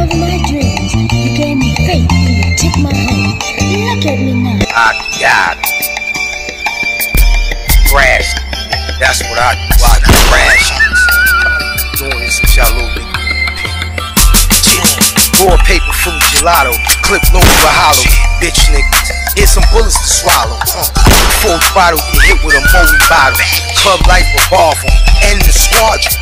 over my dreams. You gave me faith and you took my hope. Look at me now. I got it. Crash. That's what I do. I crash. Doing this bit. Raw paper of gelato, clip low for hollow, bitch niggas. Here's some bullets to swallow. Uh, full throttle, get hit with a Moe bottle. Club life revolver, and the squadron.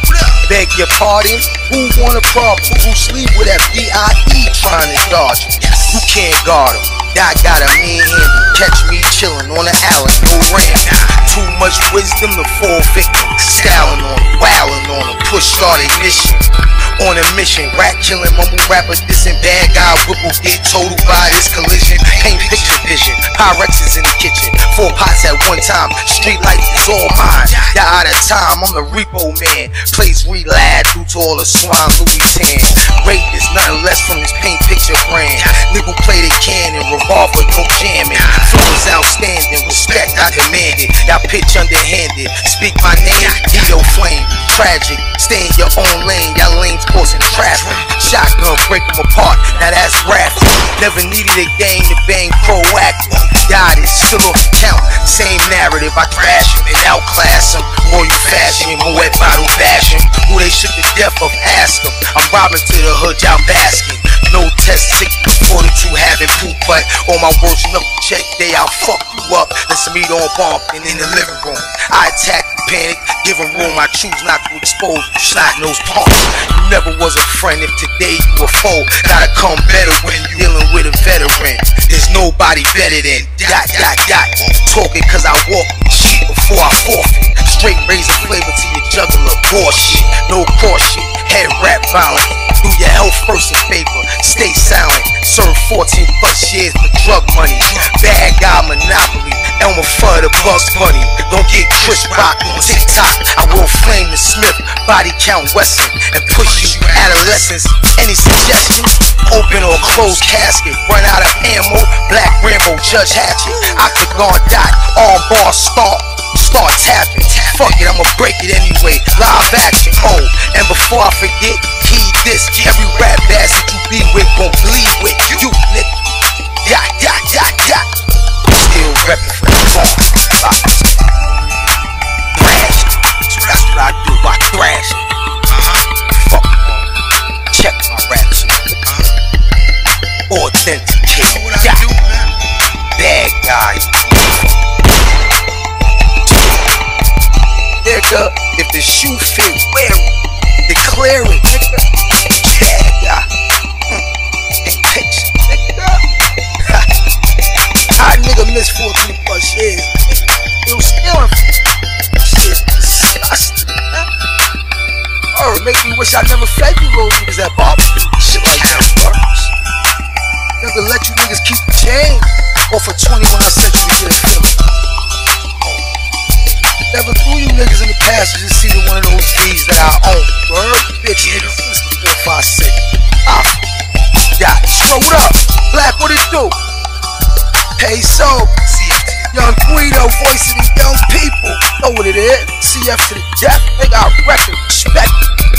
Beg your pardon, who want a problem? Who sleep with that B.I.E. trying to dodge you? You can't guard him. I got a mean handle, catch me chillin' on the alley, no ram. Too much wisdom to fall victim. Styling on him, wildin' on him, push start ignition. On a mission, rap killin', mumble rapper dissing, bad guy whipple, get total by this collision. Paint picture vision, Pyrex is in the kitchen. Four pots at one time, street lights is all mine. Y'all out of time, I'm the repo man. Plays relad due to all the swine Louis tan. Rate is nothing less from this paint picture brand. Nickel plated cannon, revolver, no jamming. Flow is outstanding, respect I demand it. Y'all pitch underhanded, speak my name, Guido Flame. Tragic, stay in your own lane, y'all lanes causing traffic. Shotgun, break them apart, now that's rapping. Never needed a game to bang proactive. God is still on the count, same narrative. I crash him and outclass him. More you fashion, more wet bottle fashion. Who they shook the death of, ask them. I'm robbing to the hood, y'all basking. No test, sick, 42 having poop, but on my worst look check day, I'll fuck you up. Let's meet on bump and in the living room. I attack you, panic, give 'em room. I choose not to expose you, snot nose punk. You never was a friend if today you a foe. Gotta come better when you dealing with a veteran. There's nobody better than dot dot dot. Talking cause I walk shit before I forfeit. Straight razor flavor to your juggler, bullshit. No cross shit, head rap violent. Health first in favor, stay silent. Serve 14 plus years for drug money. Bad guy monopoly, Elmer Fudd the Bugs Bunny. Don't get Chris Rock on TikTok. I will flame the Smith, body count Wesson, and push you adolescents. Any suggestions? Open or closed casket, run out of ammo. Black Rambo, Judge Hatchett, Octagon Dot, arm bar start. Start tapping. Fuck it, I'ma break it anyway. Live action, oh. And before I forget, heed this. Every rap bastard you be with gon' bleed with you, nigga. Yeah, yeah, yeah, yeah. Still reppin' for the bomb. Thrash. So that's what I do. I thrash. Uh-huh. Fuck. Check my raps. Uh-huh. Authenticate. Yeah. Bad guys. Nigga, if the shoe fit, wear it. Miss 14 plus years? Still stealing. Shit's disgusting. Oh, make me wish I never fed you little niggas at barbecue. Shit like that works. Never let you niggas keep the change. Or for 20 when I said Hey, so, Young Guido, voice of young people. Know what it is? CF to the death, they got record, respect.